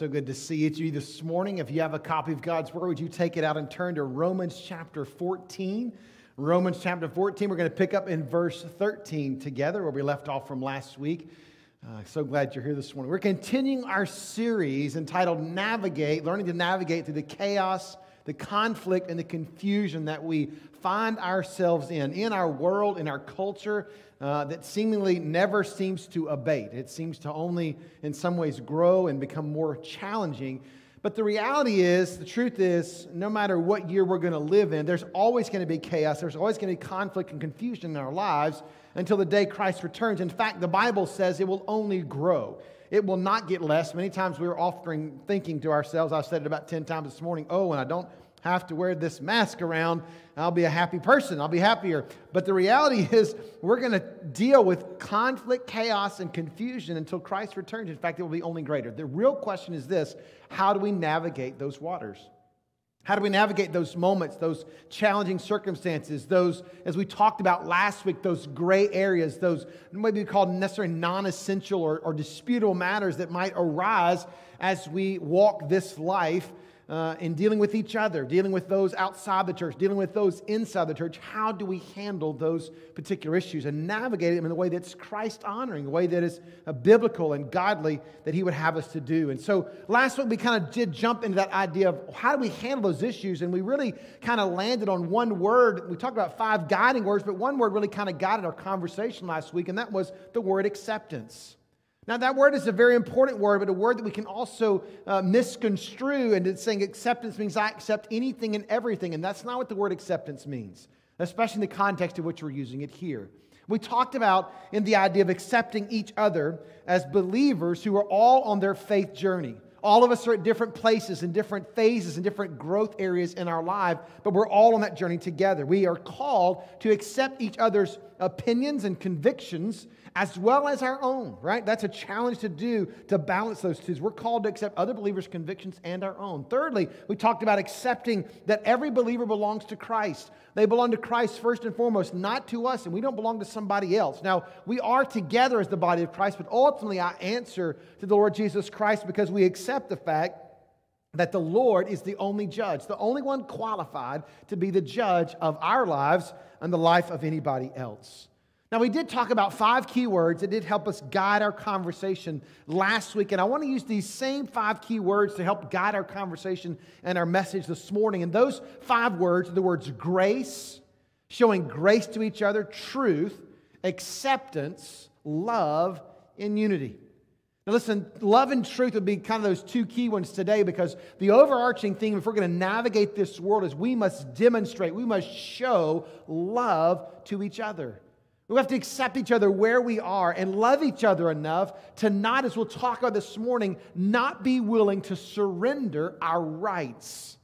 So good to see you this morning. If you have a copy of God's Word, would you take it out and turn to Romans chapter 14? Romans chapter 14, we're going to pick up in verse 13 together where we left off from last week. Uh, so glad you're here this morning. We're continuing our series entitled Navigate, learning to navigate through the chaos, the conflict, and the confusion that we find ourselves in, in our world, in our culture, uh, that seemingly never seems to abate. It seems to only, in some ways, grow and become more challenging. But the reality is, the truth is, no matter what year we're going to live in, there's always going to be chaos. There's always going to be conflict and confusion in our lives until the day Christ returns. In fact, the Bible says it will only grow. It will not get less. Many times we're often thinking to ourselves, I've said it about 10 times this morning, oh, and I don't have to wear this mask around, I'll be a happy person. I'll be happier. But the reality is, we're going to deal with conflict, chaos, and confusion until Christ returns. In fact, it will be only greater. The real question is this how do we navigate those waters? How do we navigate those moments, those challenging circumstances, those, as we talked about last week, those gray areas, those maybe called necessarily non essential or, or disputable matters that might arise as we walk this life uh, in dealing with each other, dealing with those outside the church, dealing with those inside the church, how do we handle those particular issues and navigate them in a way that's Christ honoring, a way that is uh, biblical and godly that He would have us to do? And so last week we kind of did jump into that idea of how do we handle those issues, and we really kind of landed on one word. We talked about five guiding words, but one word really kind of guided our conversation last week, and that was the word acceptance. Now, that word is a very important word, but a word that we can also uh, misconstrue. And it's saying acceptance means I accept anything and everything. And that's not what the word acceptance means, especially in the context of which we're using it here. We talked about in the idea of accepting each other as believers who are all on their faith journey. All of us are at different places and different phases and different growth areas in our life, but we're all on that journey together. We are called to accept each other's opinions and convictions as well as our own, right? That's a challenge to do to balance those two. We're called to accept other believers' convictions and our own. Thirdly, we talked about accepting that every believer belongs to Christ. They belong to Christ first and foremost, not to us, and we don't belong to somebody else. Now, we are together as the body of Christ, but ultimately I answer to the Lord Jesus Christ because we accept the fact that the Lord is the only judge, the only one qualified to be the judge of our lives and the life of anybody else. Now, we did talk about five key words that did help us guide our conversation last week, and I want to use these same five key words to help guide our conversation and our message this morning. And those five words are the words grace, showing grace to each other, truth, acceptance, love, and unity. Now, listen, love and truth would be kind of those two key ones today because the overarching theme, if we're going to navigate this world, is we must demonstrate, we must show love to each other. We have to accept each other where we are and love each other enough to not, as we'll talk about this morning, not be willing to surrender our rights.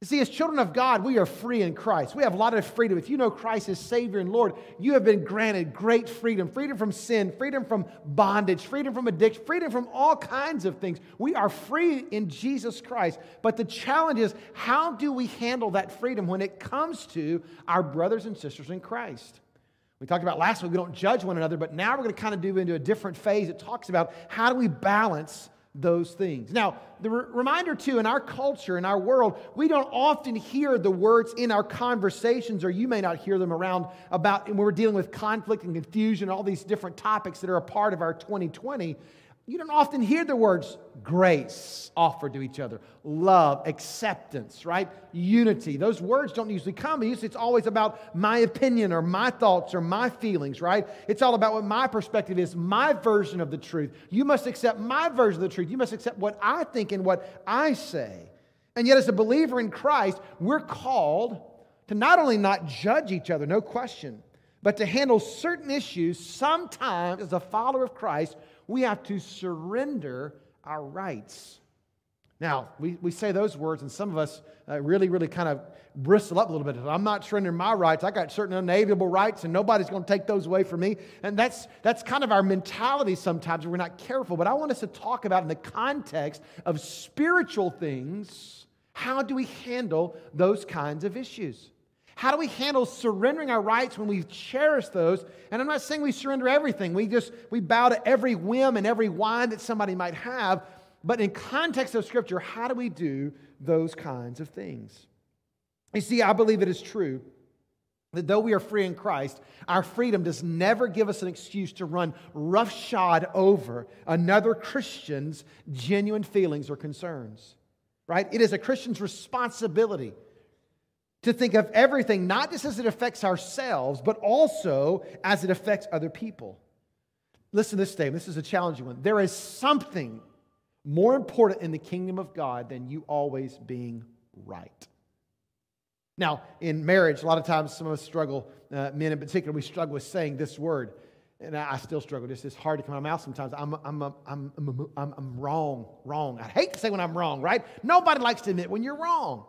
You see, as children of God, we are free in Christ. We have a lot of freedom. If you know Christ as Savior and Lord, you have been granted great freedom freedom from sin, freedom from bondage, freedom from addiction, freedom from all kinds of things. We are free in Jesus Christ. But the challenge is how do we handle that freedom when it comes to our brothers and sisters in Christ? We talked about last week, we don't judge one another, but now we're going to kind of do into a different phase. It talks about how do we balance those things. Now, the re- reminder too, in our culture, in our world, we don't often hear the words in our conversations, or you may not hear them around about when we're dealing with conflict and confusion, all these different topics that are a part of our 2020 you don't often hear the words grace offered to each other, love, acceptance, right? Unity. Those words don't usually come. It's always about my opinion or my thoughts or my feelings, right? It's all about what my perspective is, my version of the truth. You must accept my version of the truth. You must accept what I think and what I say. And yet, as a believer in Christ, we're called to not only not judge each other, no question, but to handle certain issues sometimes as a follower of Christ we have to surrender our rights. Now, we, we say those words, and some of us uh, really, really kind of bristle up a little bit. I'm not surrendering my rights. I got certain unalienable rights, and nobody's going to take those away from me. And that's, that's kind of our mentality sometimes we're not careful. But I want us to talk about in the context of spiritual things how do we handle those kinds of issues? How do we handle surrendering our rights when we cherish those? And I'm not saying we surrender everything. We just we bow to every whim and every whine that somebody might have. But in context of Scripture, how do we do those kinds of things? You see, I believe it is true that though we are free in Christ, our freedom does never give us an excuse to run roughshod over another Christian's genuine feelings or concerns. Right? It is a Christian's responsibility to think of everything not just as it affects ourselves, but also as it affects other people. Listen to this statement. This is a challenging one. There is something more important in the kingdom of God than you always being right. Now, in marriage, a lot of times some of us struggle, uh, men in particular, we struggle with saying this word. And I still struggle. This is hard to come out of my mouth sometimes. I'm, I'm, I'm, I'm, I'm, I'm wrong, wrong. I hate to say when I'm wrong, right? Nobody likes to admit when you're wrong.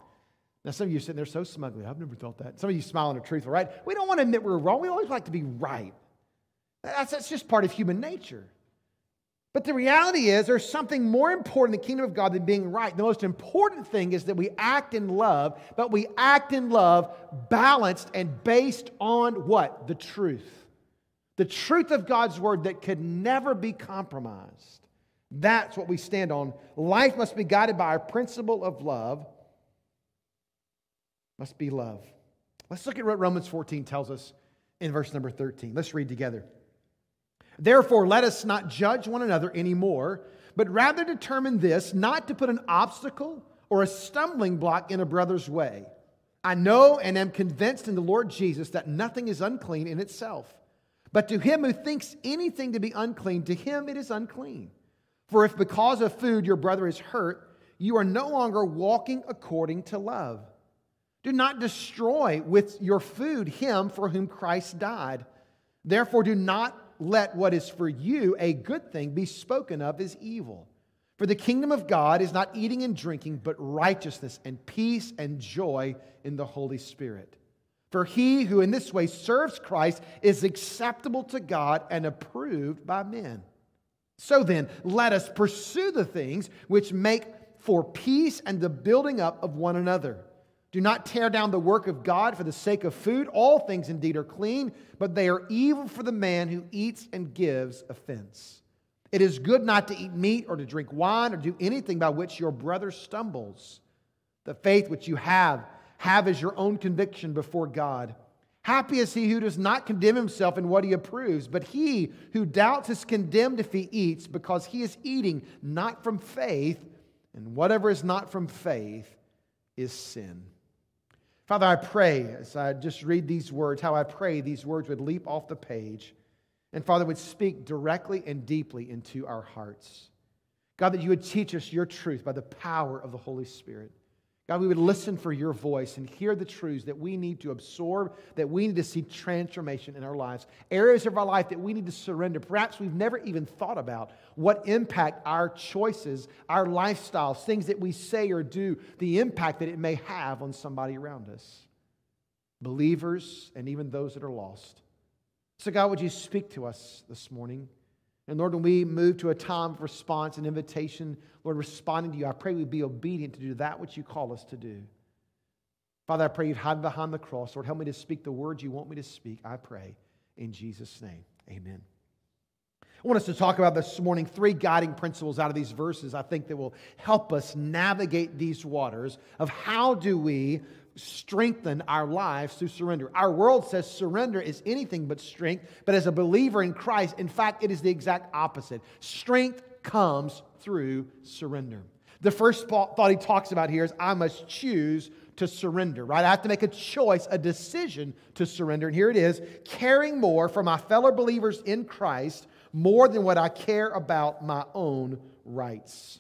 Now, some of you sitting there so smugly, I've never thought that. Some of you smiling are truthful, right? We don't want to admit we're wrong. We always like to be right. That's, that's just part of human nature. But the reality is, there's something more important in the kingdom of God than being right. The most important thing is that we act in love, but we act in love balanced and based on what? The truth. The truth of God's word that could never be compromised. That's what we stand on. Life must be guided by our principle of love must be love. Let's look at what Romans 14 tells us in verse number 13. Let's read together. Therefore, let us not judge one another anymore, but rather determine this not to put an obstacle or a stumbling block in a brother's way. I know and am convinced in the Lord Jesus that nothing is unclean in itself. But to him who thinks anything to be unclean, to him it is unclean. For if because of food your brother is hurt, you are no longer walking according to love. Do not destroy with your food him for whom Christ died. Therefore, do not let what is for you a good thing be spoken of as evil. For the kingdom of God is not eating and drinking, but righteousness and peace and joy in the Holy Spirit. For he who in this way serves Christ is acceptable to God and approved by men. So then, let us pursue the things which make for peace and the building up of one another. Do not tear down the work of God for the sake of food. All things indeed are clean, but they are evil for the man who eats and gives offense. It is good not to eat meat or to drink wine or do anything by which your brother stumbles. The faith which you have, have as your own conviction before God. Happy is he who does not condemn himself in what he approves, but he who doubts is condemned if he eats, because he is eating not from faith, and whatever is not from faith is sin. Father, I pray as I just read these words, how I pray these words would leap off the page and, Father, would speak directly and deeply into our hearts. God, that you would teach us your truth by the power of the Holy Spirit. God, we would listen for your voice and hear the truths that we need to absorb, that we need to see transformation in our lives, areas of our life that we need to surrender. Perhaps we've never even thought about what impact our choices, our lifestyles, things that we say or do, the impact that it may have on somebody around us, believers and even those that are lost. So, God, would you speak to us this morning? And Lord, when we move to a time of response and invitation, Lord, responding to you, I pray we be obedient to do that which you call us to do. Father, I pray you'd hide behind the cross. Lord, help me to speak the words you want me to speak. I pray in Jesus' name. Amen. I want us to talk about this morning three guiding principles out of these verses I think that will help us navigate these waters of how do we strengthen our lives through surrender. Our world says surrender is anything but strength, but as a believer in Christ, in fact, it is the exact opposite. Strength comes through surrender. The first thought he talks about here is I must choose to surrender, right? I have to make a choice, a decision to surrender. And here it is caring more for my fellow believers in Christ more than what I care about my own rights.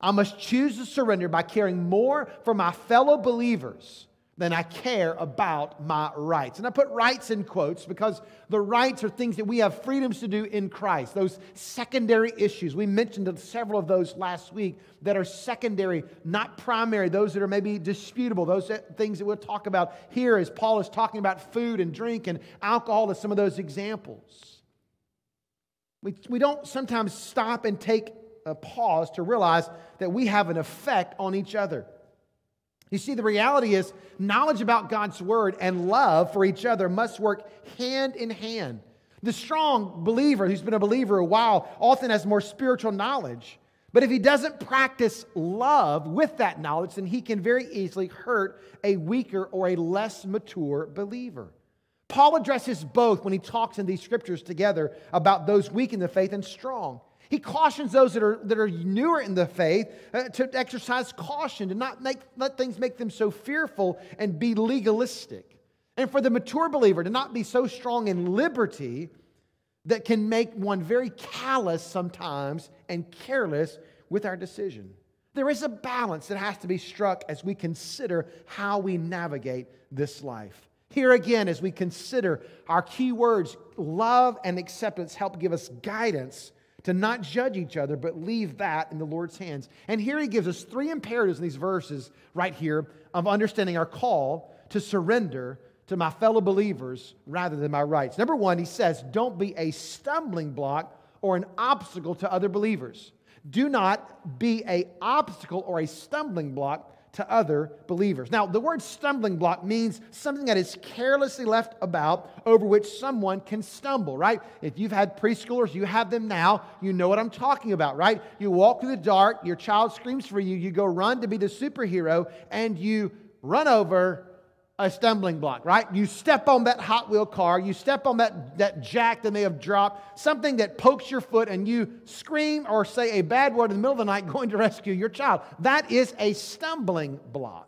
I must choose to surrender by caring more for my fellow believers than I care about my rights. And I put rights in quotes because the rights are things that we have freedoms to do in Christ, those secondary issues. We mentioned several of those last week that are secondary, not primary, those that are maybe disputable, those things that we'll talk about here as Paul is talking about food and drink and alcohol as some of those examples. We, we don't sometimes stop and take a pause to realize that we have an effect on each other. You see, the reality is knowledge about God's word and love for each other must work hand in hand. The strong believer who's been a believer a while often has more spiritual knowledge. But if he doesn't practice love with that knowledge, then he can very easily hurt a weaker or a less mature believer. Paul addresses both when he talks in these scriptures together about those weak in the faith and strong. He cautions those that are, that are newer in the faith uh, to exercise caution, to not make, let things make them so fearful and be legalistic. And for the mature believer to not be so strong in liberty that can make one very callous sometimes and careless with our decision. There is a balance that has to be struck as we consider how we navigate this life. Here again, as we consider our key words, love and acceptance help give us guidance to not judge each other, but leave that in the Lord's hands. And here he gives us three imperatives in these verses right here of understanding our call to surrender to my fellow believers rather than my rights. Number one, he says, don't be a stumbling block or an obstacle to other believers. Do not be a obstacle or a stumbling block to other believers. Now, the word stumbling block means something that is carelessly left about over which someone can stumble, right? If you've had preschoolers, you have them now, you know what I'm talking about, right? You walk through the dark, your child screams for you, you go run to be the superhero, and you run over a stumbling block, right? You step on that Hot Wheel car, you step on that, that jack that may have dropped, something that pokes your foot, and you scream or say a bad word in the middle of the night going to rescue your child. That is a stumbling block.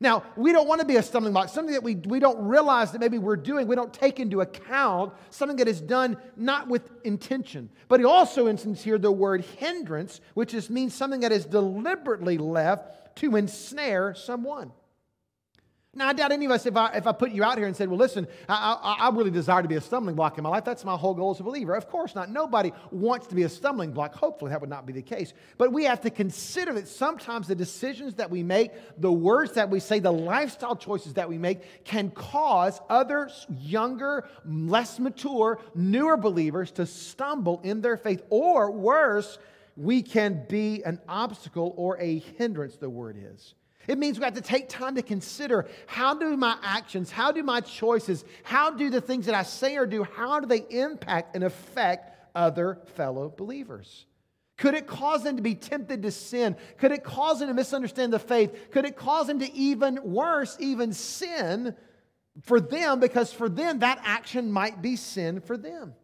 Now, we don't want to be a stumbling block, something that we, we don't realize that maybe we're doing, we don't take into account, something that is done not with intention. But he also instance here the word hindrance, which just means something that is deliberately left to ensnare someone. Now, I doubt any of us, if I, if I put you out here and said, well, listen, I, I, I, really desire to be a stumbling block in my life. That's my whole goal as a believer. Of course not. Nobody wants to be a stumbling block. Hopefully, that would not be the case. But we have to consider that sometimes the decisions that we make, the words that we say, the lifestyle choices that we make can cause other younger, less mature, newer believers to stumble in their faith. Or worse, we can be an obstacle or a hindrance, the word is. It means we have to take time to consider how do my actions, how do my choices, how do the things that I say or do, how do they impact and affect other fellow believers? Could it cause them to be tempted to sin? Could it cause them to misunderstand the faith? Could it cause them to even worse, even sin for them? Because for them, that action might be sin for them.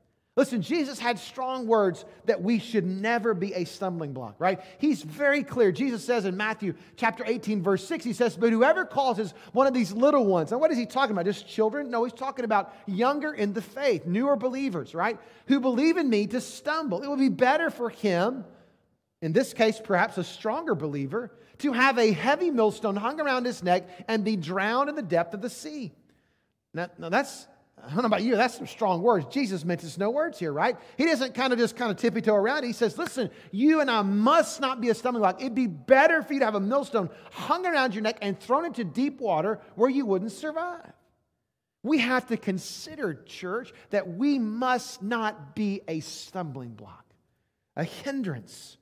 Listen, Jesus had strong words that we should never be a stumbling block, right? He's very clear. Jesus says in Matthew chapter 18, verse 6, he says, But whoever causes one of these little ones, and what is he talking about? Just children? No, he's talking about younger in the faith, newer believers, right? Who believe in me to stumble. It would be better for him, in this case, perhaps a stronger believer, to have a heavy millstone hung around his neck and be drowned in the depth of the sea. Now, now that's I don't know about you, that's some strong words. Jesus mentions no words here, right? He doesn't kind of just kind of tippy toe around. He says, listen, you and I must not be a stumbling block. It'd be better for you to have a millstone hung around your neck and thrown into deep water where you wouldn't survive. We have to consider, church, that we must not be a stumbling block, a hindrance.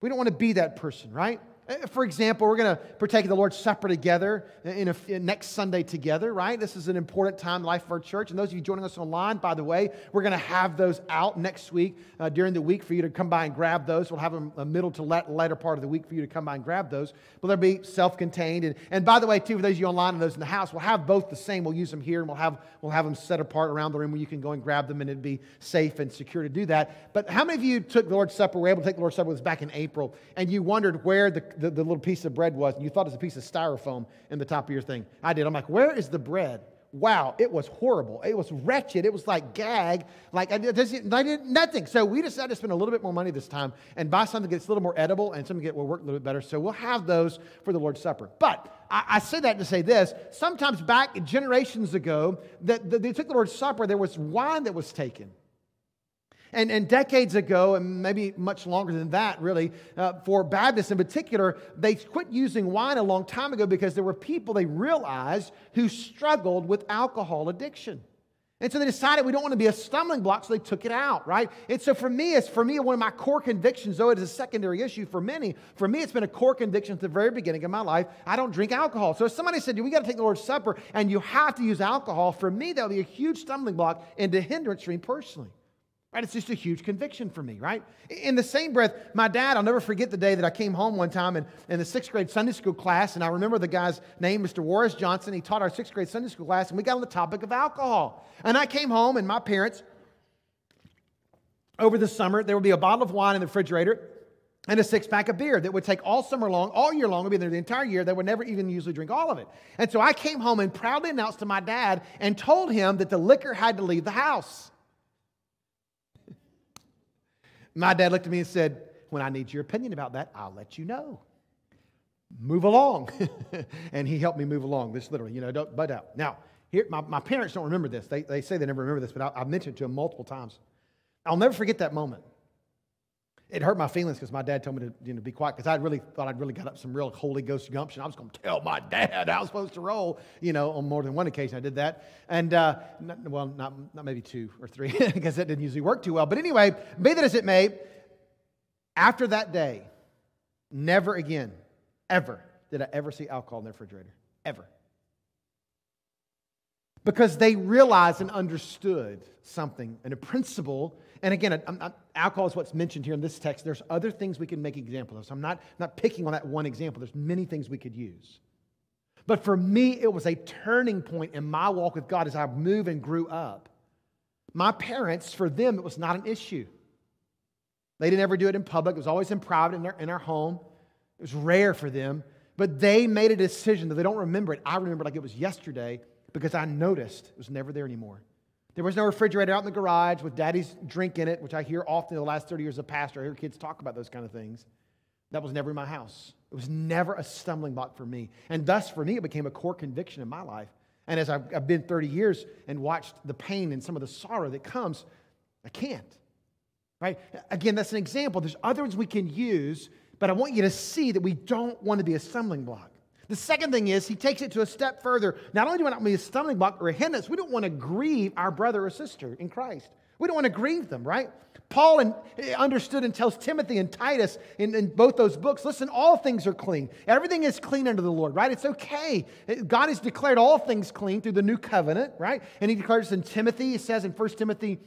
We don't want to be that person, right? Uh, for example, we're going to partake of the Lord's Supper together in, a, in next Sunday together, right? This is an important time in life of our church. And those of you joining us online, by the way, we're going to have those out next week uh, during the week for you to come by and grab those. We'll have them a middle to later part of the week for you to come by and grab those. But they'll be self-contained. And, and by the way, too, for those of you online and those in the house, we'll have both the same. We'll use them here and we'll have, we'll have them set apart around the room where you can go and grab them and it'd be safe and secure to do that. But how many of you took the Lord's Supper, were able to take the Lord's Supper us back in April, and you wondered where the the, the little piece of bread was, and you thought it was a piece of styrofoam in the top of your thing. I did. I'm like, where is the bread? Wow, it was horrible. It was wretched. It was like gag. Like I did, I did nothing. So we decided to spend a little bit more money this time and buy something that's a little more edible and something that will work a little bit better. So we'll have those for the Lord's Supper. But I, I say that to say this. Sometimes back generations ago, that they took the Lord's Supper, there was wine that was taken. And, and decades ago, and maybe much longer than that, really, uh, for Baptists in particular, they quit using wine a long time ago because there were people they realized who struggled with alcohol addiction. And so they decided we don't want to be a stumbling block, so they took it out, right? And so for me, it's for me one of my core convictions, though it is a secondary issue for many. For me, it's been a core conviction at the very beginning of my life. I don't drink alcohol. So if somebody said, "We got to take the Lord's Supper," and you have to use alcohol, for me that would be a huge stumbling block and a hindrance for me personally. Right? It's just a huge conviction for me, right? In the same breath, my dad, I'll never forget the day that I came home one time in, in the sixth grade Sunday school class, and I remember the guy's name, Mr. Warris Johnson. He taught our sixth grade Sunday school class, and we got on the topic of alcohol. And I came home, and my parents, over the summer, there would be a bottle of wine in the refrigerator and a six pack of beer that would take all summer long, all year long, would be there the entire year. They would never even usually drink all of it. And so I came home and proudly announced to my dad and told him that the liquor had to leave the house. My dad looked at me and said, When I need your opinion about that, I'll let you know. Move along. and he helped me move along. This literally, you know, don't butt out. Now, here, my, my parents don't remember this. They, they say they never remember this, but I, have mentioned it to them multiple times. I'll never forget that moment. It hurt my feelings because my dad told me to you know, be quiet because I really thought I'd really got up some real Holy Ghost gumption. I was going to tell my dad I was supposed to roll. You know, on more than one occasion I did that. And, uh, not, well, not, not maybe two or three because that didn't usually work too well. But anyway, be that as it may, after that day, never again, ever did I ever see alcohol in the refrigerator. Ever. Because they realized and understood something and a principle and again, alcohol is what's mentioned here in this text. There's other things we can make examples of. So I'm not, not picking on that one example. There's many things we could use. But for me, it was a turning point in my walk with God as I moved and grew up. My parents, for them, it was not an issue. They didn't ever do it in public. It was always in private in, their, in our home. It was rare for them. But they made a decision that they don't remember it. I remember like it was yesterday because I noticed it was never there anymore. There was no refrigerator out in the garage with daddy's drink in it, which I hear often in the last 30 years as a pastor. I hear kids talk about those kind of things. That was never in my house. It was never a stumbling block for me. And thus, for me, it became a core conviction in my life. And as I've, I've been 30 years and watched the pain and some of the sorrow that comes, I can't. Right? Again, that's an example. There's other ones we can use, but I want you to see that we don't want to be a stumbling block. The second thing is, he takes it to a step further. Not only do we not want to be a stumbling block or a hindrance, we don't want to grieve our brother or sister in Christ. We don't want to grieve them, right? Paul and, eh, understood and tells Timothy and Titus in, in, both those books listen, all things are clean. Everything is clean under the Lord, right? It's okay. Eh, God has declared all things clean through the new covenant, right? And he declares in Timothy, he says in 1 Timothy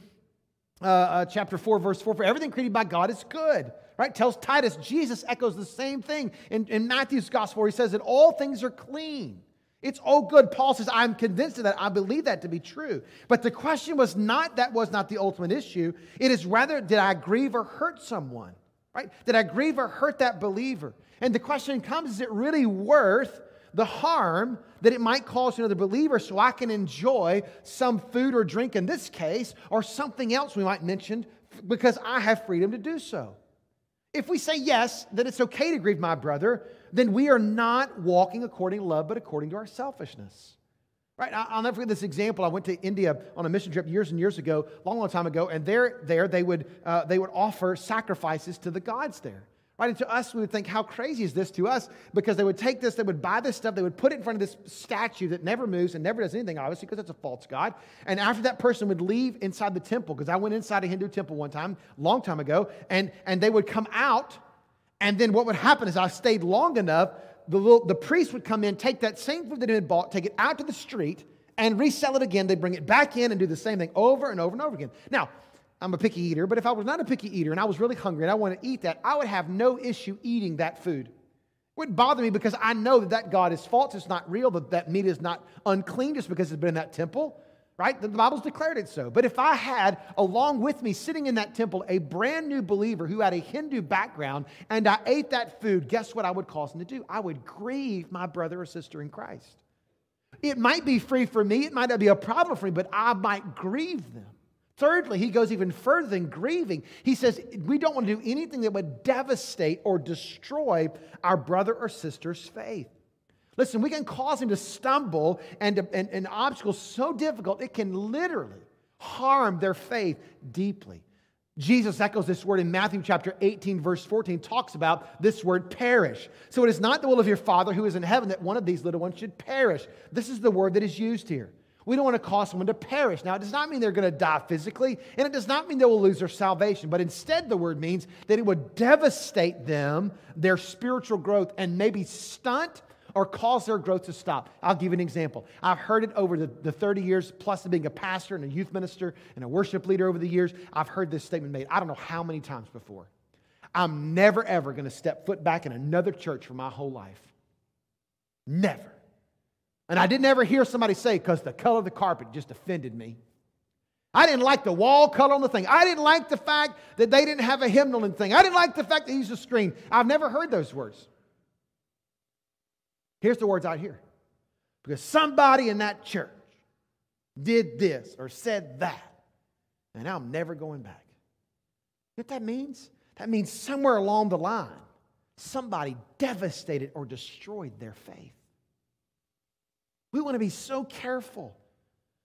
uh, uh, chapter 4, verse 4, for everything created by God is good right? Tells Titus, Jesus echoes the same thing in, in Matthew's gospel where he says that all things are clean. It's all good. Paul says, I'm convinced of that. I believe that to be true. But the question was not, that was not the ultimate issue. It is rather, did I grieve or hurt someone? Right? Did I grieve or hurt that believer? And the question comes, is it really worth the harm that it might cause another believer so I can enjoy some food or drink in this case or something else we might mention because I have freedom to do so? If we say yes, that it's okay to grieve my brother, then we are not walking according to love, but according to our selfishness. Right? I'll never forget this example. I went to India on a mission trip years and years ago, long, long time ago, and there, there they would uh, they would offer sacrifices to the gods there. Right? And to us, we would think, how crazy is this to us? Because they would take this, they would buy this stuff, they would put it in front of this statue that never moves and never does anything, obviously, because it's a false god. And after that person would leave inside the temple, because I went inside a Hindu temple one time, long time ago, and, and they would come out, and then what would happen is I stayed long enough, the, little, the priest would come in, take that same food that had bought, take it out to the street, and resell it again. They'd bring it back in and do the same thing over and over and over again. Now, I'm a picky eater, but if I was not a picky eater and I was really hungry and I want to eat that, I would have no issue eating that food. It wouldn't bother me because I know that that God is false. It's not real, that that meat is not unclean just because it's been in that temple, right? The Bible's declared it so. But if I had, along with me, sitting in that temple, a brand new believer who had a Hindu background and I ate that food, guess what I would cause him to do? I would grieve my brother or sister in Christ. It might be free for me, it might not be a problem for me, but I might grieve them. Thirdly, he goes even further than grieving. He says, We don't want to do anything that would devastate or destroy our brother or sister's faith. Listen, we can cause him to stumble and, and obstacles so difficult, it can literally harm their faith deeply. Jesus echoes this word in Matthew chapter 18, verse 14, talks about this word perish. So it is not the will of your Father who is in heaven that one of these little ones should perish. This is the word that is used here. We don't want to cause someone to perish. Now, it does not mean they're going to die physically, and it does not mean they will lose their salvation, but instead, the word means that it would devastate them, their spiritual growth, and maybe stunt or cause their growth to stop. I'll give you an example. I've heard it over the, the 30 years plus of being a pastor and a youth minister and a worship leader over the years. I've heard this statement made, I don't know how many times before. I'm never, ever going to step foot back in another church for my whole life. Never. And I didn't ever hear somebody say, because the color of the carpet just offended me. I didn't like the wall color on the thing. I didn't like the fact that they didn't have a hymnal and thing. I didn't like the fact that he used a screen. I've never heard those words. Here's the words out here. Because somebody in that church did this or said that, and I'm never going back. You know what that means? That means somewhere along the line, somebody devastated or destroyed their faith. We want to be so careful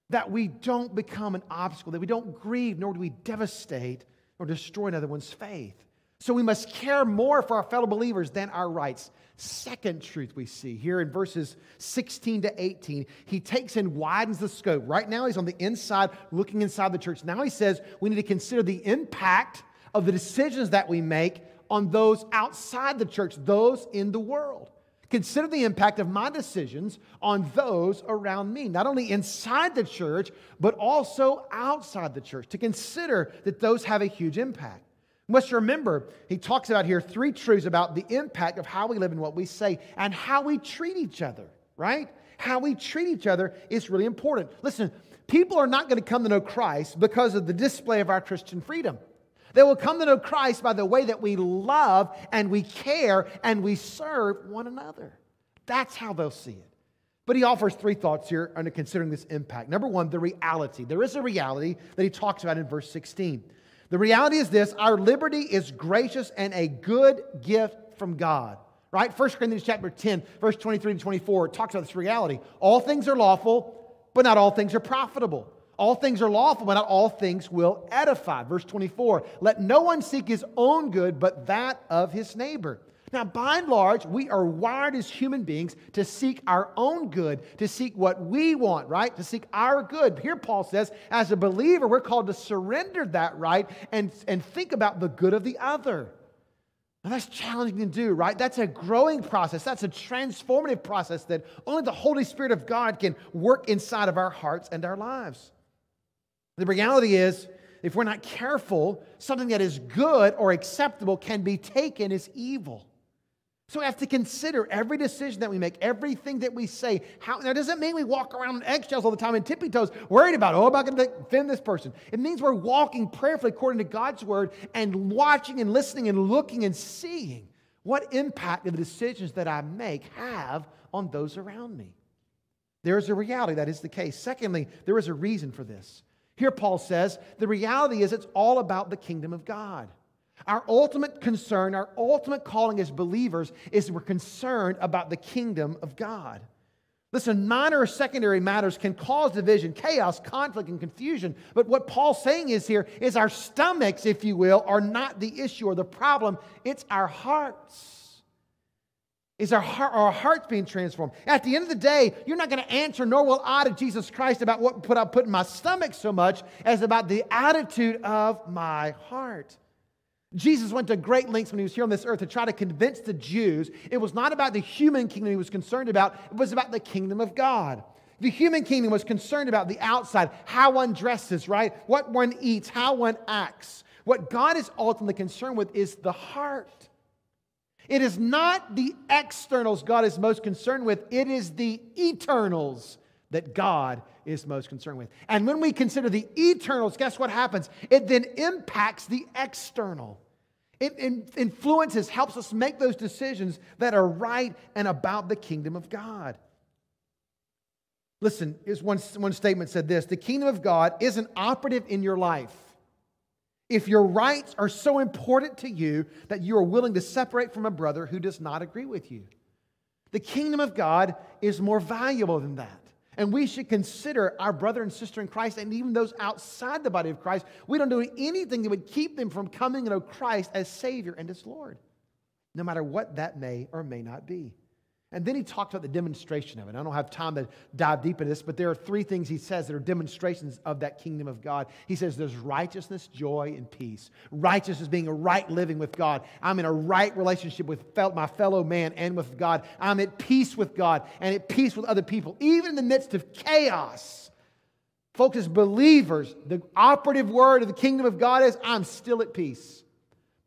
that we don't become an obstacle, that we don't grieve, nor do we devastate or destroy another one's faith. So we must care more for our fellow believers than our rights. Second truth we see here in verses 16 to 18, he takes and widens the scope. Right now, he's on the inside, looking inside the church. Now he says we need to consider the impact of the decisions that we make on those outside the church, those in the world. Consider the impact of my decisions on those around me, not only inside the church, but also outside the church, to consider that those have a huge impact. You must remember, he talks about here three truths about the impact of how we live and what we say and how we treat each other, right? How we treat each other is really important. Listen, people are not going to come to know Christ because of the display of our Christian freedom. They will come to know Christ by the way that we love and we care and we serve one another. That's how they'll see it. But he offers three thoughts here under considering this impact. Number one, the reality. There is a reality that he talks about in verse 16. The reality is this our liberty is gracious and a good gift from God. Right? 1 Corinthians chapter 10, verse 23 and 24 talks about this reality. All things are lawful, but not all things are profitable. All things are lawful, but not all things will edify. Verse 24 Let no one seek his own good, but that of his neighbor. Now, by and large, we are wired as human beings to seek our own good, to seek what we want, right? To seek our good. Here, Paul says, as a believer, we're called to surrender that right and, and think about the good of the other. Now, that's challenging to do, right? That's a growing process. That's a transformative process that only the Holy Spirit of God can work inside of our hearts and our lives. The reality is, if we're not careful, something that is good or acceptable can be taken as evil. So we have to consider every decision that we make, everything that we say. How, now, does it mean we walk around in eggshells all the time and tippy toes, worried about, oh, am I going to offend this person? It means we're walking prayerfully according to God's word and watching and listening and looking and seeing what impact the decisions that I make have on those around me. There is a reality that is the case. Secondly, there is a reason for this. Here, Paul says, the reality is it's all about the kingdom of God. Our ultimate concern, our ultimate calling as believers is we're concerned about the kingdom of God. Listen, minor or secondary matters can cause division, chaos, conflict, and confusion. But what Paul's saying is here is our stomachs, if you will, are not the issue or the problem, it's our hearts. Is our, heart, our hearts being transformed? At the end of the day, you're not going to answer, nor will I to Jesus Christ about what put I put in my stomach so much as about the attitude of my heart. Jesus went to great lengths when he was here on this earth to try to convince the Jews it was not about the human kingdom he was concerned about, it was about the kingdom of God. The human kingdom was concerned about the outside, how one dresses, right? What one eats, how one acts. What God is ultimately concerned with is the heart. It is not the externals God is most concerned with, it is the eternals that God is most concerned with. And when we consider the eternals, guess what happens? It then impacts the external. It influences, helps us make those decisions that are right and about the kingdom of God. Listen, is one, one statement said this the kingdom of God isn't operative in your life if your rights are so important to you that you are willing to separate from a brother who does not agree with you. The kingdom of God is more valuable than that. And we should consider our brother and sister in Christ and even those outside the body of Christ. We don't do anything that would keep them from coming to know Christ as Savior and as Lord, no matter what that may or may not be. And then he talks about the demonstration of it. I don't have time to dive deep into this, but there are three things he says that are demonstrations of that kingdom of God. He says there's righteousness, joy, and peace. Righteousness being a right living with God. I'm in a right relationship with my fellow man and with God. I'm at peace with God and at peace with other people, even in the midst of chaos. Folks, as believers, the operative word of the kingdom of God is I'm still at peace.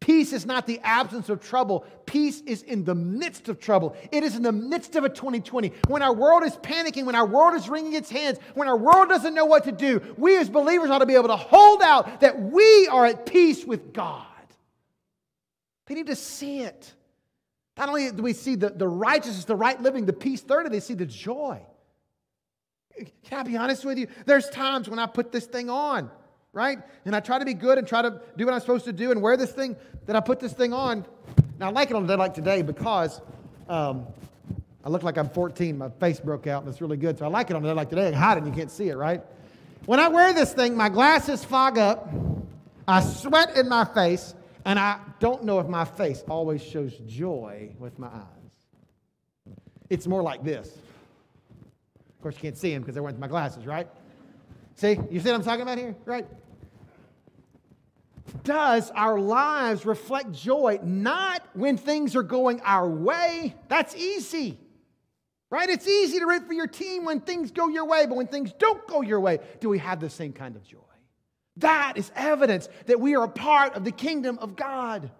Peace is not the absence of trouble. Peace is in the midst of trouble. It is in the midst of a 2020. When our world is panicking, when our world is wringing its hands, when our world doesn't know what to do, we as believers ought to be able to hold out that we are at peace with God. They need to see it. Not only do we see the, the righteousness, the right living, the peace, thirdly, they see the joy. Can I be honest with you? There's times when I put this thing on right? And I try to be good and try to do what I'm supposed to do and wear this thing that I put this thing on. Now, I like it on a day like today because um, I look like I'm 14. My face broke out and it's really good. So I like it on a day like today. I hide it and you can't see it, right? When I wear this thing, my glasses fog up, I sweat in my face, and I don't know if my face always shows joy with my eyes. It's more like this. Of course, you can't see them because they're wearing my glasses, right? See, you see what I'm talking about here? Right? Does our lives reflect joy? Not when things are going our way. That's easy. Right? It's easy to root for your team when things go your way, but when things don't go your way, do we have the same kind of joy? That is evidence that we are a part of the kingdom of God.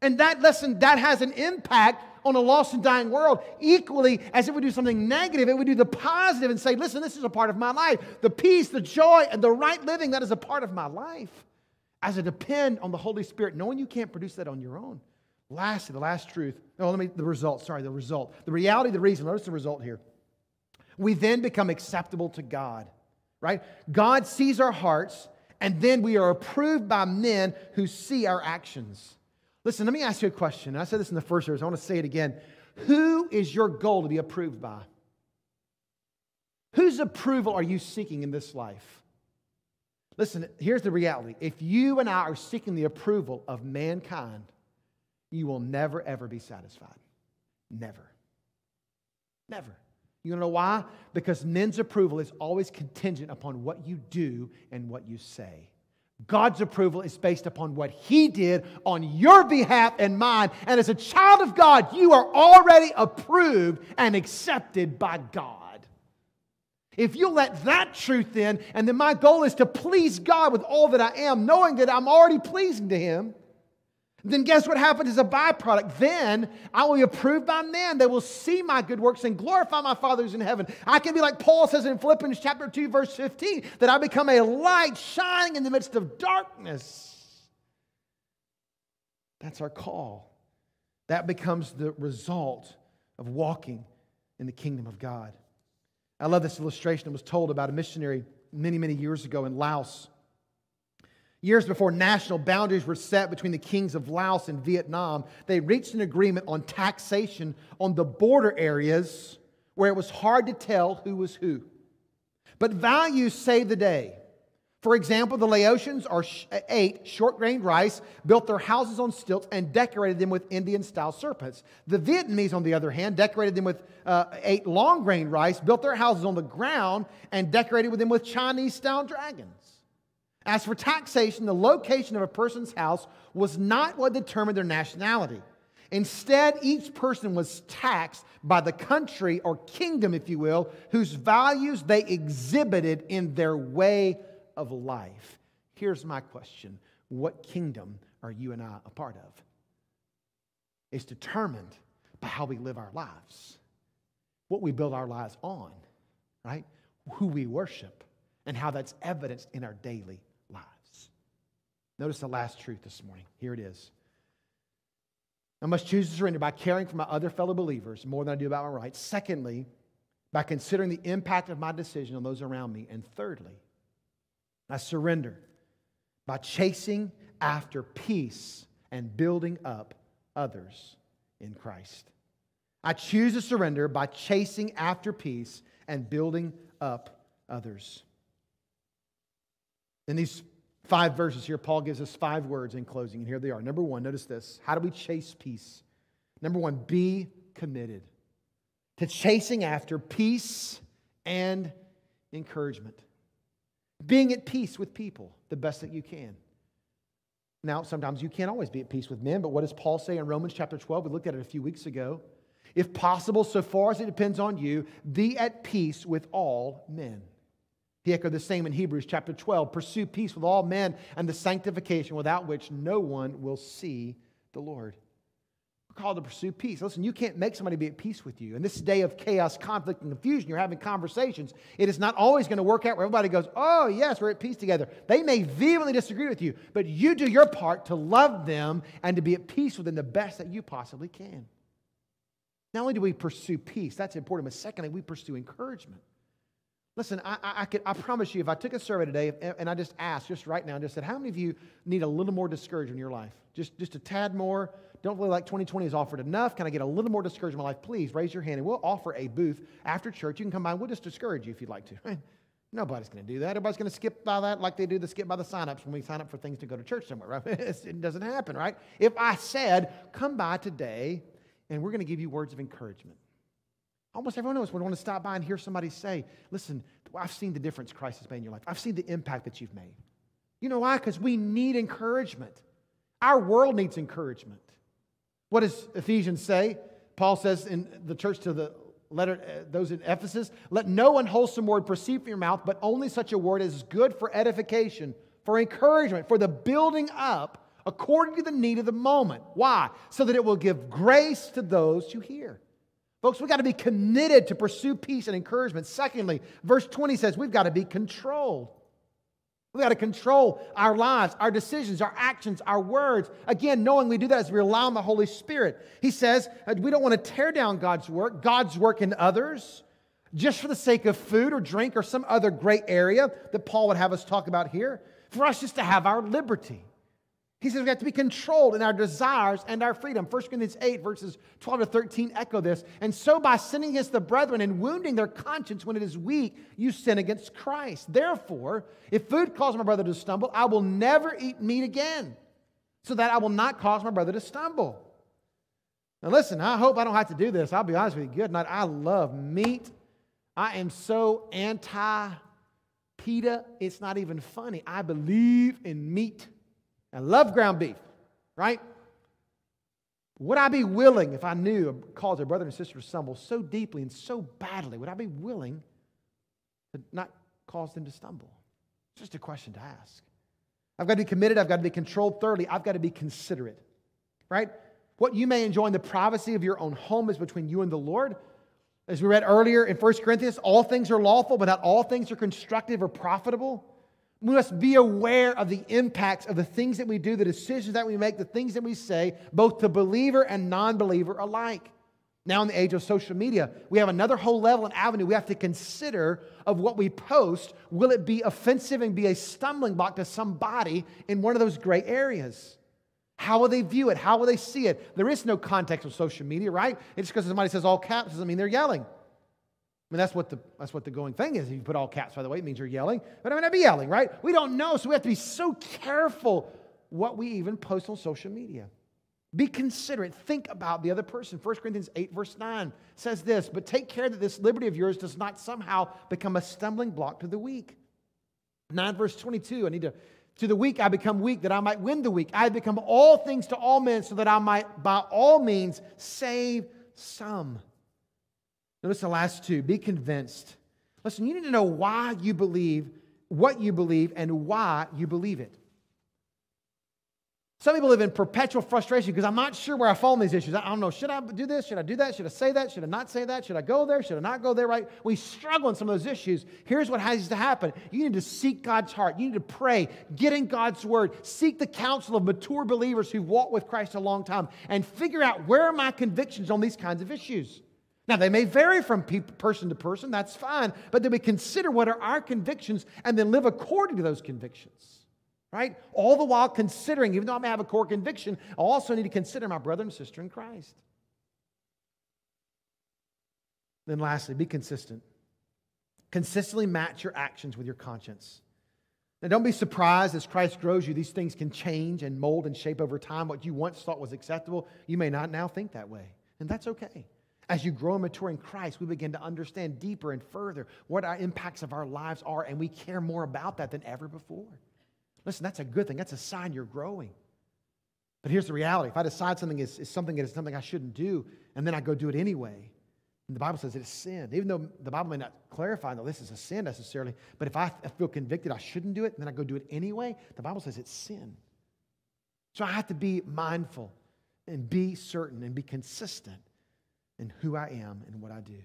And that lesson, that has an impact on a lost and dying world. Equally, as if we do something negative, it would do the positive and say, listen, this is a part of my life. The peace, the joy, and the right living, that is a part of my life. As I depend on the Holy Spirit, knowing you can't produce that on your own. Lastly, the last truth. Oh, let me, the result, sorry, the result. The reality, the reason. Notice the result here. We then become acceptable to God, right? God sees our hearts, and then we are approved by men who see our actions. Listen, let me ask you a question. I said this in the first service. I want to say it again. Who is your goal to be approved by? Whose approval are you seeking in this life? Listen, here's the reality. If you and I are seeking the approval of mankind, you will never, ever be satisfied. Never. Never. You know why? Because men's approval is always contingent upon what you do and what you say. God's approval is based upon what He did on your behalf and mine. And as a child of God, you are already approved and accepted by God. If you let that truth in, and then my goal is to please God with all that I am, knowing that I'm already pleasing to Him, then guess what happens as a byproduct? Then I will be approved by men. They will see my good works and glorify my Father who's in heaven. I can be like Paul says in Philippians chapter 2, verse 15, that I become a light shining in the midst of darkness. That's our call. That becomes the result of walking in the kingdom of God. I love this illustration. It was told about a missionary many, many years ago in Laos. Years before national boundaries were set between the kings of Laos and Vietnam, they reached an agreement on taxation on the border areas where it was hard to tell who was who. But values saved the day. For example, the Laotians are ate short grained rice, built their houses on stilts, and decorated them with Indian style serpents. The Vietnamese, on the other hand, decorated them with uh, ate long grained rice, built their houses on the ground, and decorated them with Chinese style dragons. As for taxation, the location of a person's house was not what determined their nationality. Instead, each person was taxed by the country or kingdom, if you will, whose values they exhibited in their way of life. Here's my question What kingdom are you and I a part of? It's determined by how we live our lives, what we build our lives on, right? Who we worship, and how that's evidenced in our daily Notice the last truth this morning. Here it is. I must choose to surrender by caring for my other fellow believers more than I do about my rights. Secondly, by considering the impact of my decision on those around me. And thirdly, I surrender by chasing after peace and building up others in Christ. I choose to surrender by chasing after peace and building up others. In these five verses here, Paul gives us five words in closing, and here they are. Number one, notice this. How do we chase peace? Number one, be committed. to chasing after peace and encouragement. Being at peace with people the best that you can. Now, sometimes you can't always be at peace with men, but what does Paul say in Romans chapter 12? We looked at it a few weeks ago. If possible, so far as it depends on you, be at peace with all men. He echoed the same in Hebrews chapter 12 pursue peace with all men and the sanctification without which no one will see the Lord. We're called to pursue peace. Listen, you can't make somebody be at peace with you. In this day of chaos, conflict, and confusion, you're having conversations. It is not always going to work out where everybody goes, Oh, yes, we're at peace together. They may vehemently disagree with you, but you do your part to love them and to be at peace with them the best that you possibly can. Not only do we pursue peace, that's important, but secondly, we pursue encouragement. Listen, I, I, I, could, I promise you, if I took a survey today and I just asked, just right now, and just said, how many of you need a little more discouragement in your life? Just, just a tad more. Don't feel like 2020 has offered enough. Can I get a little more discouragement in my life? Please raise your hand and we'll offer a booth after church. You can come by we'll just discourage you if you'd like to. Nobody's going to do that. Everybody's going to skip by that like they do the skip by the sign-ups when we sign up for things to go to church somewhere, right? it doesn't happen, right? If I said, come by today and we're going to give you words of encouragement. Almost everyone knows would want to stop by and hear somebody say, Listen, I've seen the difference Christ has made in your life. I've seen the impact that you've made. You know why? Because we need encouragement. Our world needs encouragement. What does Ephesians say? Paul says in the church to the letter, uh, those in Ephesus, let no unwholesome word proceed from your mouth, but only such a word as is good for edification, for encouragement, for the building up according to the need of the moment. Why? So that it will give grace to those who hear. Folks, we've got to be committed to pursue peace and encouragement. Secondly, verse 20 says we've got to be controlled. We've got to control our lives, our decisions, our actions, our words. Again, knowing we do that as we rely on the Holy Spirit. He says uh, we don't want to tear down God's work, God's work in others, just for the sake of food or drink or some other great area that Paul would have us talk about here. For us just to have our liberty. He says we have to be controlled in our desires and our freedom. 1 Corinthians 8, verses 12 to 13 echo this. And so, by sinning against the brethren and wounding their conscience when it is weak, you sin against Christ. Therefore, if food causes my brother to stumble, I will never eat meat again, so that I will not cause my brother to stumble. Now, listen, I hope I don't have to do this. I'll be honest with you. Good night. I love meat. I am so anti PETA, it's not even funny. I believe in meat. I love ground beef, right? Would I be willing, if I knew it caused a brother and sister to stumble so deeply and so badly, would I be willing to not cause them to stumble? It's just a question to ask. I've got to be committed. I've got to be controlled thoroughly. I've got to be considerate, right? What you may enjoy in the privacy of your own home is between you and the Lord. As we read earlier in 1 Corinthians, all things are lawful, but not all things are constructive or profitable. We must be aware of the impacts of the things that we do, the decisions that we make, the things that we say, both to believer and non believer alike. Now, in the age of social media, we have another whole level and avenue we have to consider of what we post. Will it be offensive and be a stumbling block to somebody in one of those gray areas? How will they view it? How will they see it? There is no context of social media, right? It's because somebody says all caps doesn't mean they're yelling. I mean, that's what, the, that's what the going thing is. If you put all caps, by the way, it means you're yelling. But I mean, I'd be yelling, right? We don't know, so we have to be so careful what we even post on social media. Be considerate. Think about the other person. 1 Corinthians 8, verse 9 says this But take care that this liberty of yours does not somehow become a stumbling block to the weak. 9, verse 22, I need to. To the weak I become weak that I might win the weak. I become all things to all men so that I might by all means save some. Notice the last two be convinced. Listen, you need to know why you believe what you believe and why you believe it. Some people live in perpetual frustration because I'm not sure where I fall in these issues. I don't know, should I do this? Should I do that? Should I say that? Should I not say that? Should I go there? Should I not go there? Right? We struggle in some of those issues. Here's what has to happen you need to seek God's heart. You need to pray, get in God's word, seek the counsel of mature believers who've walked with Christ a long time, and figure out where are my convictions on these kinds of issues. Now, they may vary from person to person, that's fine, but then we consider what are our convictions and then live according to those convictions, right? All the while considering, even though I may have a core conviction, I also need to consider my brother and sister in Christ. Then, lastly, be consistent. Consistently match your actions with your conscience. Now, don't be surprised as Christ grows you, these things can change and mold and shape over time. What you once thought was acceptable, you may not now think that way, and that's okay. As you grow and mature in Christ, we begin to understand deeper and further what our impacts of our lives are, and we care more about that than ever before. Listen, that's a good thing. That's a sign you're growing. But here's the reality if I decide something is, is something that is something I shouldn't do, and then I go do it anyway, and the Bible says it's sin. Even though the Bible may not clarify that this is a sin necessarily, but if I feel convicted I shouldn't do it, and then I go do it anyway, the Bible says it's sin. So I have to be mindful and be certain and be consistent in who I am and what I do.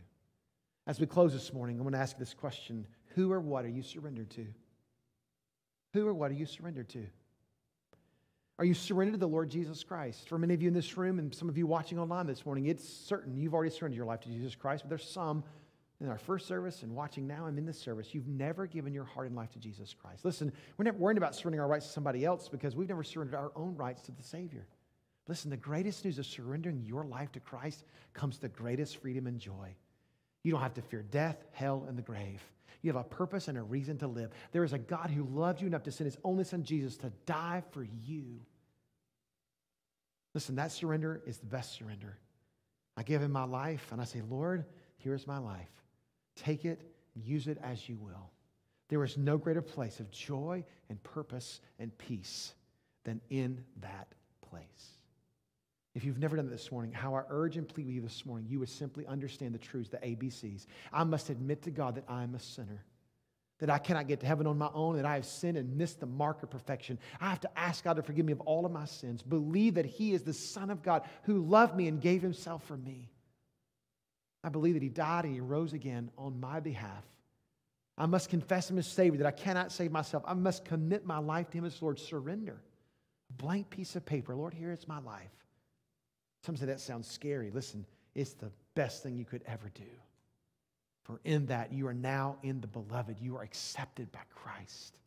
As we close this morning, I'm going to ask this question Who or what are you surrendered to? Who or what are you surrendered to? Are you surrendered to the Lord Jesus Christ? For many of you in this room and some of you watching online this morning, it's certain you've already surrendered your life to Jesus Christ, but there's some in our first service and watching now and in this service, you've never given your heart and life to Jesus Christ. Listen, we're not worried about surrendering our rights to somebody else because we've never surrendered our own rights to the Savior. Listen, the greatest news of surrendering your life to Christ comes the greatest freedom and joy. You don't have to fear death, hell, and the grave. You have a purpose and a reason to live. There is a God who loved you enough to send his only son, Jesus, to die for you. Listen, that surrender is the best surrender. I give him my life and I say, Lord, here's my life. Take it, and use it as you will. There is no greater place of joy and purpose and peace than in that place. If you've never done it this morning, how I urge and plead with you this morning, you would simply understand the truths, the ABCs. I must admit to God that I am a sinner, that I cannot get to heaven on my own, that I have sinned and missed the mark of perfection. I have to ask God to forgive me of all of my sins, believe that He is the Son of God who loved me and gave Himself for me. I believe that He died and He rose again on my behalf. I must confess Him as Savior, that I cannot save myself. I must commit my life to Him as Lord. Surrender. A blank piece of paper. Lord, here is my life. Some say that sounds scary. Listen, it's the best thing you could ever do. For in that you are now in the beloved, you are accepted by Christ.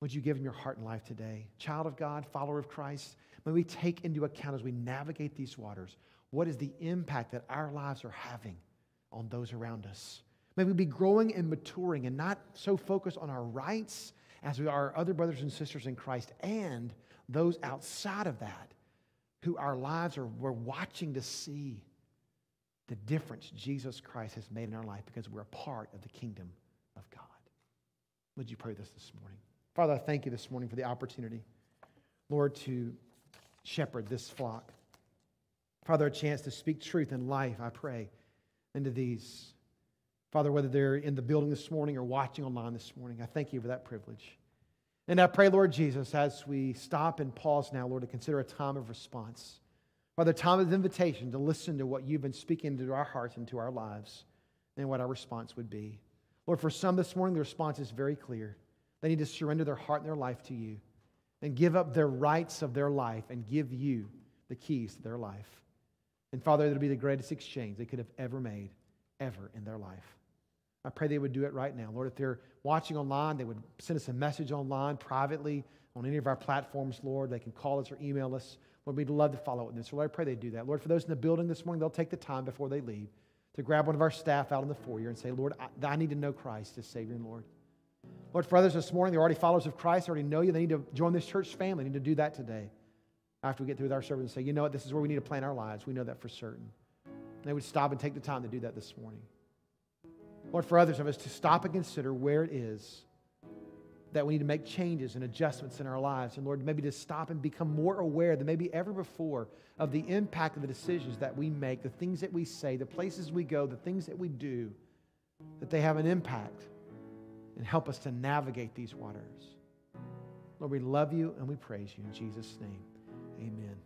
Would you give him your heart and life today? Child of God, follower of Christ, may we take into account as we navigate these waters what is the impact that our lives are having on those around us. May we be growing and maturing and not so focused on our rights as we are other brothers and sisters in Christ and those outside of that who our lives are, we're watching to see the difference Jesus Christ has made in our life because we're a part of the kingdom of God. Would you pray this this morning? Father, I thank you this morning for the opportunity, Lord, to shepherd this flock. Father, a chance to speak truth in life, I pray, into these. Father, whether they're in the building this morning or watching online this morning, I thank you for that privilege. And I pray, Lord Jesus, as we stop and pause now, Lord, to consider a time of response. Father, time of invitation to listen to what you've been speaking into our hearts and to our lives and what our response would be. Lord, for some this morning, the response is very clear. They need to surrender their heart and their life to you and give up their rights of their life and give you the keys to their life. And Father, it'll be the greatest exchange they could have ever made, ever in their life. I pray they would do it right now. Lord, if they're watching online, they would send us a message online privately on any of our platforms, Lord. They can call us or email us. Lord, we'd love to follow up with this. So Lord, I pray they do that. Lord, for those in the building this morning, they'll take the time before they leave to grab one of our staff out in the foyer and say, Lord, I, I need to know Christ as Savior and Lord. Lord, for others this morning, they're already followers of Christ, already know you. They need to join this church family. They need to do that today after we get through with our service and say, you know what, this is where we need to plan our lives. We know that for certain. And they would stop and take the time to do that this morning. Lord, for others of us to stop and consider where it is that we need to make changes and adjustments in our lives. And Lord, maybe to stop and become more aware than maybe ever before of the impact of the decisions that we make, the things that we say, the places we go, the things that we do, that they have an impact and help us to navigate these waters. Lord, we love you and we praise you in Jesus' name. Amen.